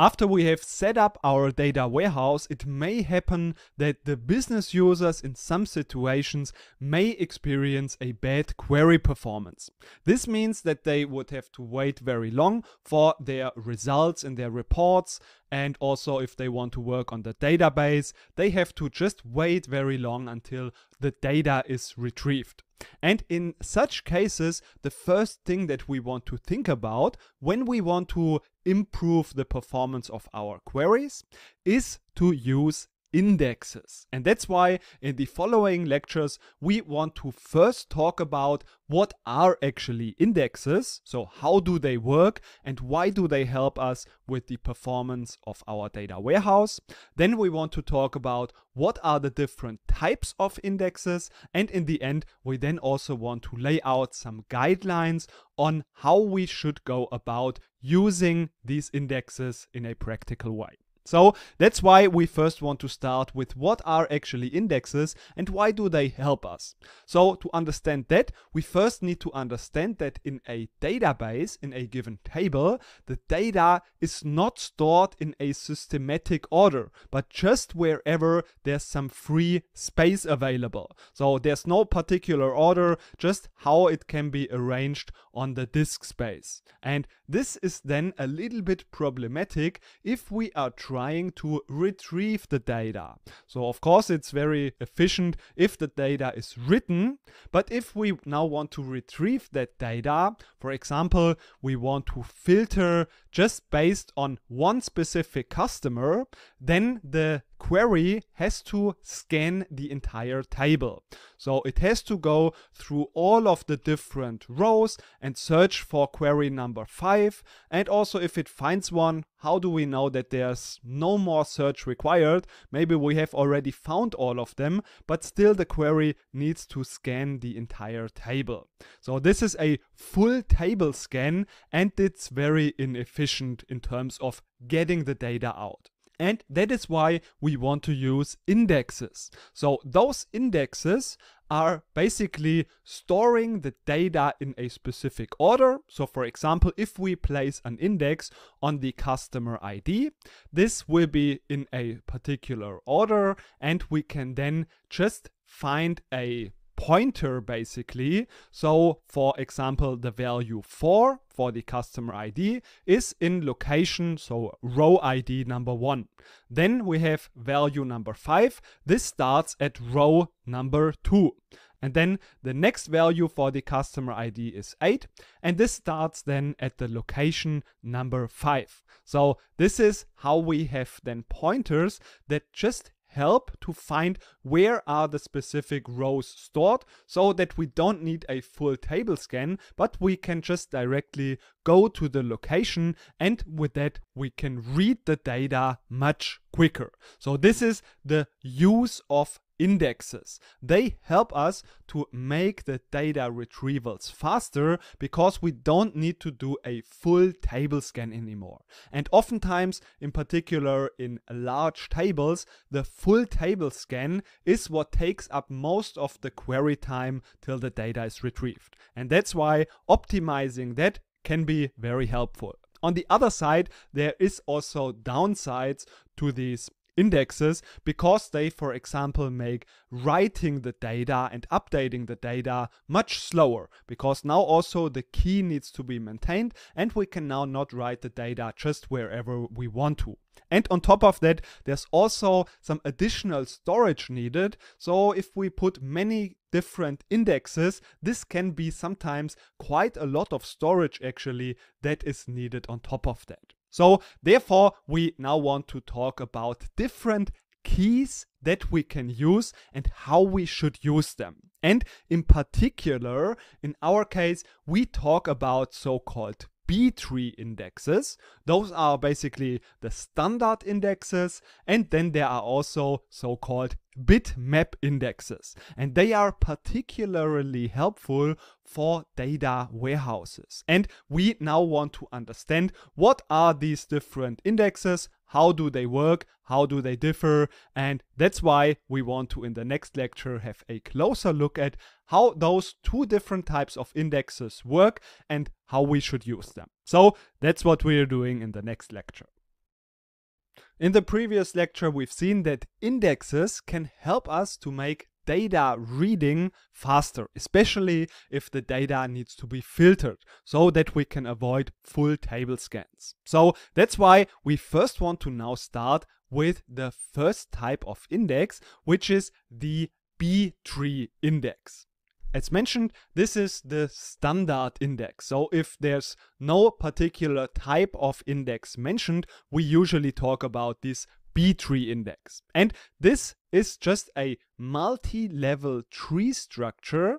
After we have set up our data warehouse, it may happen that the business users in some situations may experience a bad query performance. This means that they would have to wait very long for their results in their reports and also if they want to work on the database, they have to just wait very long until the data is retrieved. And in such cases, the first thing that we want to think about when we want to improve the performance of our queries is to use indexes. And that's why in the following lectures we want to first talk about what are actually indexes, so how do they work and why do they help us with the performance of our data warehouse. Then we want to talk about what are the different types of indexes and in the end we then also want to lay out some guidelines on how we should go about using these indexes in a practical way. So that's why we first want to start with what are actually indexes and why do they help us. So to understand that, we first need to understand that in a database, in a given table, the data is not stored in a systematic order, but just wherever there's some free space available. So there's no particular order, just how it can be arranged on the disk space. And this is then a little bit problematic if we are trying to retrieve the data. So of course it's very efficient if the data is written, but if we now want to retrieve that data, for example, we want to filter just based on one specific customer, then the query has to scan the entire table. So it has to go through all of the different rows and search for query number 5. And also if it finds one, how do we know that there's no more search required? Maybe we have already found all of them, but still the query needs to scan the entire table. So this is a full table scan and it's very inefficient in terms of getting the data out. And that is why we want to use indexes. So those indexes are basically storing the data in a specific order. So for example, if we place an index on the customer ID, this will be in a particular order and we can then just find a pointer basically. So for example, the value 4 for the customer ID is in location, so row ID number 1. Then we have value number 5. This starts at row number 2. And then the next value for the customer ID is 8. And this starts then at the location number 5. So this is how we have then pointers that just help to find where are the specific rows stored so that we don't need a full table scan but we can just directly go to the location and with that we can read the data much quicker. So this is the use of indexes. They help us to make the data retrievals faster because we don't need to do a full table scan anymore. And oftentimes, in particular in large tables, the full table scan is what takes up most of the query time till the data is retrieved. And that's why optimizing that can be very helpful. On the other side, there is also downsides to these indexes because they, for example, make writing the data and updating the data much slower because now also the key needs to be maintained and we can now not write the data just wherever we want to. And on top of that, there's also some additional storage needed. So if we put many different indexes, this can be sometimes quite a lot of storage actually that is needed on top of that. So therefore, we now want to talk about different keys that we can use and how we should use them. And in particular, in our case, we talk about so-called B-tree indexes. Those are basically the standard indexes. And then there are also so-called bitmap indexes. And they are particularly helpful for data warehouses. And we now want to understand what are these different indexes, how do they work, how do they differ, and that's why we want to in the next lecture have a closer look at how those two different types of indexes work and how we should use them. So that's what we're doing in the next lecture. In the previous lecture, we've seen that indexes can help us to make data reading faster, especially if the data needs to be filtered so that we can avoid full table scans. So that's why we first want to now start with the first type of index, which is the B-tree index. As mentioned, this is the standard index. So if there's no particular type of index mentioned, we usually talk about this B-tree index. And this is just a multi-level tree structure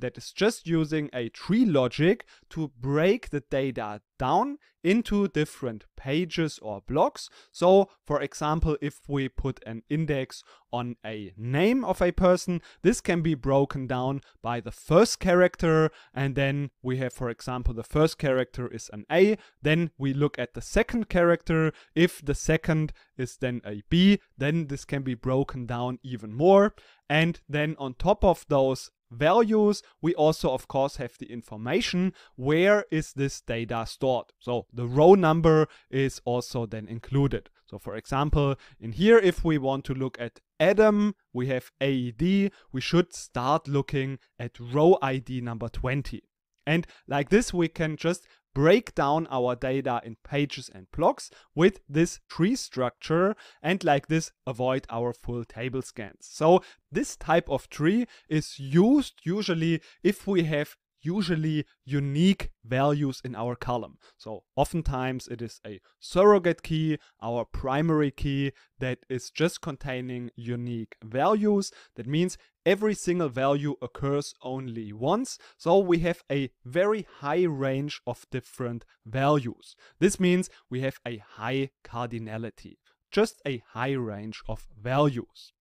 that is just using a tree logic to break the data down into different pages or blocks. So, for example, if we put an index on a name of a person, this can be broken down by the first character, and then we have, for example, the first character is an A, then we look at the second character. If the second is then a B, then this can be broken down even more. And then on top of those values, we also of course have the information where is this data stored. So the row number is also then included. So for example, in here, if we want to look at Adam, we have AED, we should start looking at row ID number 20. And like this, we can just break down our data in pages and blocks with this tree structure and like this avoid our full table scans. So this type of tree is used usually if we have usually unique values in our column. So oftentimes it is a surrogate key, our primary key that is just containing unique values. That means every single value occurs only once. So we have a very high range of different values. This means we have a high cardinality, just a high range of values.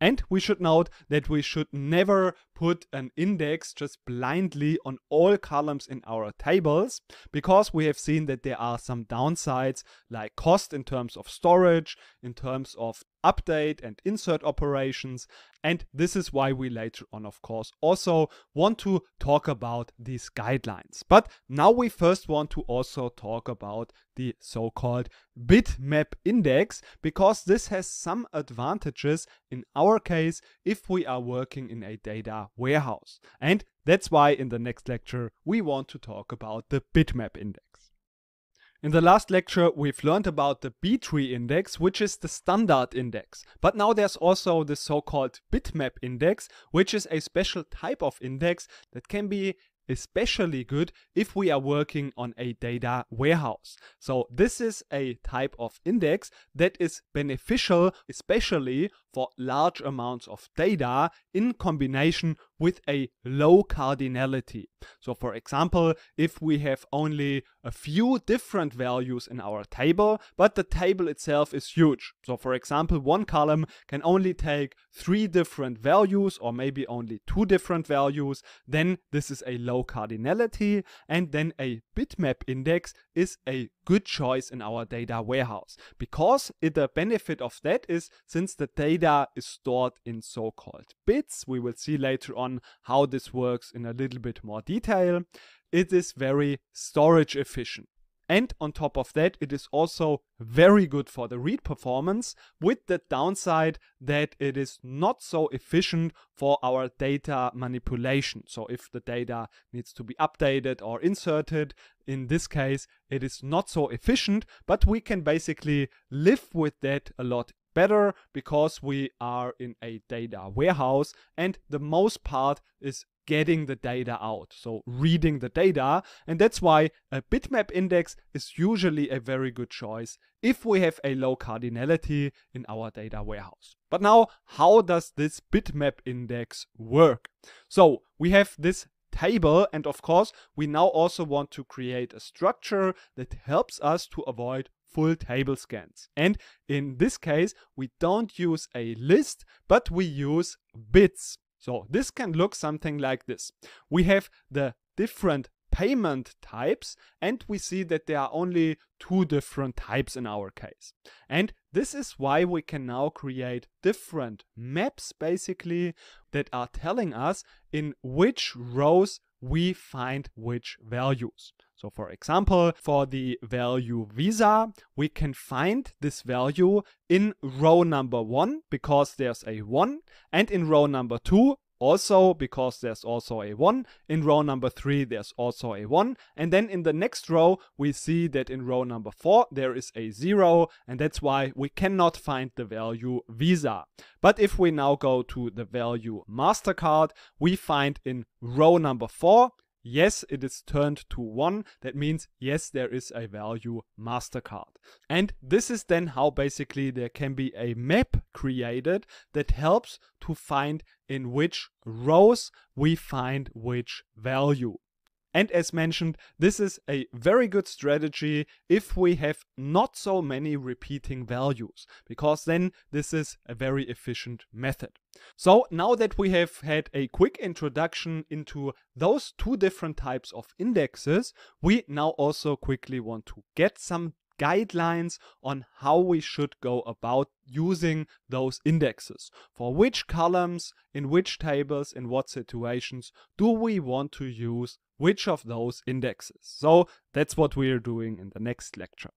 And we should note that we should never put an index just blindly on all columns in our tables because we have seen that there are some downsides like cost in terms of storage, in terms of update and insert operations. And this is why we later on, of course, also want to talk about these guidelines. But now we first want to also talk about the so-called bitmap index because this has some advantages in our case if we are working in a data warehouse. And that's why in the next lecture we want to talk about the bitmap index. In the last lecture, we've learned about the B-tree index, which is the standard index. But now there's also the so-called bitmap index, which is a special type of index that can be especially good if we are working on a data warehouse. So this is a type of index that is beneficial especially for large amounts of data in combination with a low cardinality. So for example, if we have only a few different values in our table, but the table itself is huge. So for example, one column can only take three different values or maybe only two different values, then this is a low cardinality and then a bitmap index is a good choice in our data warehouse because the benefit of that is since the data is stored in so-called bits, we will see later on how this works in a little bit more detail, it is very storage efficient. And on top of that, it is also very good for the read performance with the downside that it is not so efficient for our data manipulation. So if the data needs to be updated or inserted, in this case, it is not so efficient, but we can basically live with that a lot better because we are in a data warehouse and the most part is getting the data out, so reading the data. And that's why a bitmap index is usually a very good choice if we have a low cardinality in our data warehouse. But now, how does this bitmap index work? So we have this table and of course we now also want to create a structure that helps us to avoid full table scans. And in this case, we don't use a list, but we use bits. So this can look something like this. We have the different payment types and we see that there are only two different types in our case. And this is why we can now create different maps basically that are telling us in which rows we find which values. So for example, for the value visa, we can find this value in row number one because there's a one and in row number two also because there's also a 1. In row number 3 there's also a 1. And then in the next row we see that in row number 4 there is a 0 and that's why we cannot find the value Visa. But if we now go to the value MasterCard we find in row number 4 yes, it is turned to 1. That means, yes, there is a value MasterCard. And this is then how basically there can be a map created that helps to find in which rows we find which value. And as mentioned, this is a very good strategy if we have not so many repeating values, because then this is a very efficient method. So now that we have had a quick introduction into those two different types of indexes, we now also quickly want to get some guidelines on how we should go about using those indexes. For which columns, in which tables, in what situations do we want to use which of those indexes. So that's what we are doing in the next lecture.